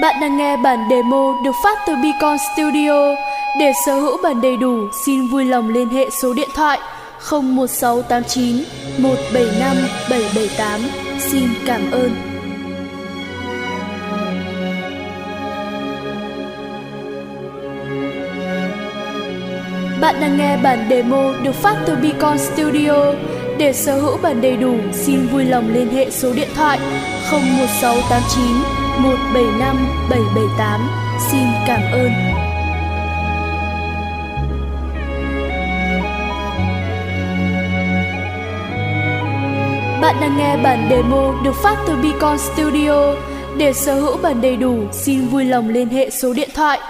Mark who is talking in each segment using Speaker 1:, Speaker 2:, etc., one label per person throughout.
Speaker 1: Bạn đang nghe bản demo được phát từ Beacon Studio. Để sở hữu bản đầy đủ, xin vui lòng liên hệ số điện thoại 01689 175 778. Xin cảm ơn. Bạn đang nghe bản demo được phát từ Beacon Studio. Để sở hữu bản đầy đủ, xin vui lòng liên hệ số điện thoại 01689 175 778. Xin cảm ơn. Bạn đang nghe bản demo được phát từ Beacon Studio. Để sở hữu bản đầy đủ, xin vui lòng liên hệ số điện thoại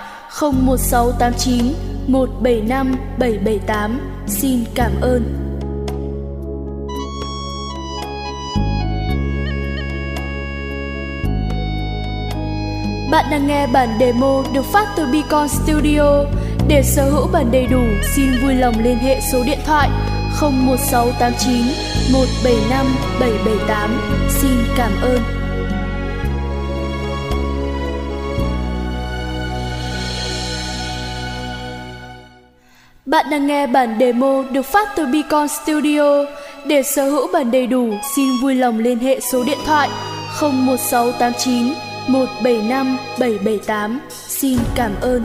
Speaker 1: 01689 175 778. Xin cảm ơn. Bạn đang nghe bản demo được phát từ Beacon Studio. Để sở hữu bản đầy đủ, xin vui lòng liên hệ số điện thoại 01689 175 778. Xin cảm ơn. Bạn đang nghe bản demo được phát từ Beacon Studio. Để sở hữu bản đầy đủ, xin vui lòng liên hệ số điện thoại 01689 175 778. Xin cảm ơn.